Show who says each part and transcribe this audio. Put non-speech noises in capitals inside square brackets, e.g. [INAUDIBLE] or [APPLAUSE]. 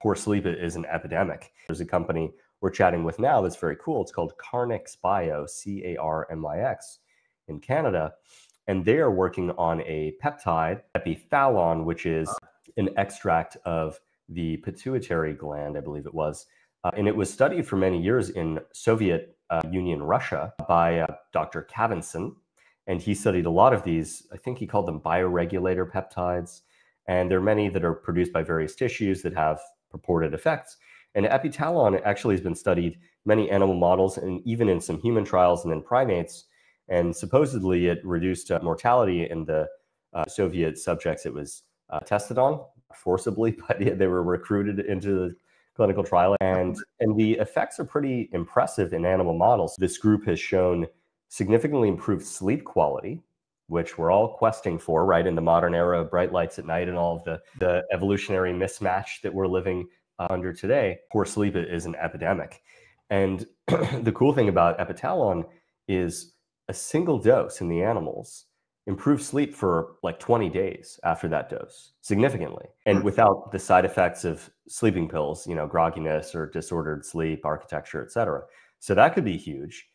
Speaker 1: poor sleep is an epidemic. There's a company we're chatting with now that's very cool. It's called Carmyx Bio, C A R M Y X, in Canada. And they are working on a peptide, epitalon, which is an extract of the pituitary gland, I believe it was. Uh, and it was studied for many years in Soviet uh, Union Russia by uh, Dr. Khavinson. And he studied a lot of these, I think he called them bioregulator peptides. And there are many that are produced by various tissues that have purported effects. And epitalon actually has been studied many animal models and even in some human trials and in primates. And supposedly it reduced uh, mortality in the uh, Soviet subjects it was uh, tested on forcibly, [LAUGHS] but they were recruited into the clinical trial. And, and the effects are pretty impressive in animal models. This group has shown significantly improved sleep quality, which we're all questing for, right? In the modern era of bright lights at night and all of the, the evolutionary mismatch that we're living uh, under today, poor sleep is an epidemic. And [CLEARS THROAT] the cool thing about epitalon is a single dose in the animals improves sleep for like 20 days after that dose significantly and hmm. without the side effects of sleeping pills you know grogginess or disordered sleep architecture et cetera so that could be huge